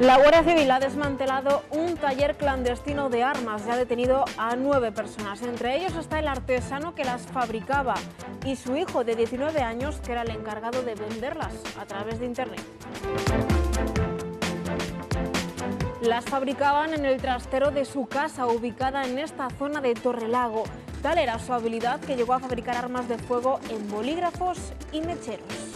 La Guardia Civil ha desmantelado un taller clandestino de armas y ha detenido a nueve personas. Entre ellos está el artesano que las fabricaba y su hijo de 19 años que era el encargado de venderlas a través de Internet. Las fabricaban en el trastero de su casa ubicada en esta zona de Torrelago. Tal era su habilidad que llegó a fabricar armas de fuego en bolígrafos y mecheros.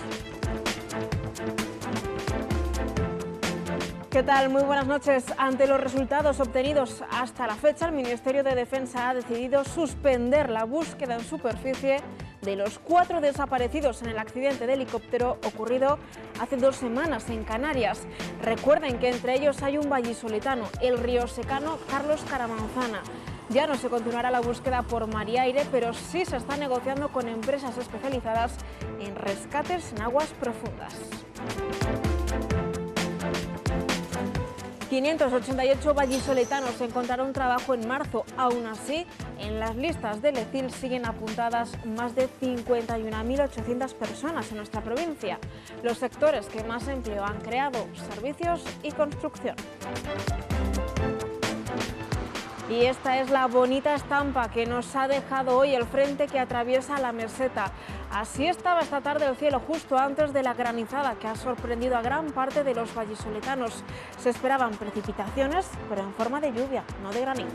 ¿Qué tal? Muy buenas noches. Ante los resultados obtenidos hasta la fecha, el Ministerio de Defensa ha decidido suspender la búsqueda en superficie de los cuatro desaparecidos en el accidente de helicóptero ocurrido hace dos semanas en Canarias. Recuerden que entre ellos hay un vallisoletano, el río secano Carlos Caramanzana. Ya no se continuará la búsqueda por mar y aire, pero sí se está negociando con empresas especializadas en rescates en aguas profundas. 588 vallisoletanos encontraron trabajo en marzo. Aún así, en las listas de Lecil siguen apuntadas más de 51.800 personas en nuestra provincia. Los sectores que más empleo han creado, servicios y construcción. Y esta es la bonita estampa que nos ha dejado hoy el frente que atraviesa la meseta. Así estaba esta tarde el cielo justo antes de la granizada que ha sorprendido a gran parte de los vallisoletanos. Se esperaban precipitaciones, pero en forma de lluvia, no de granizo.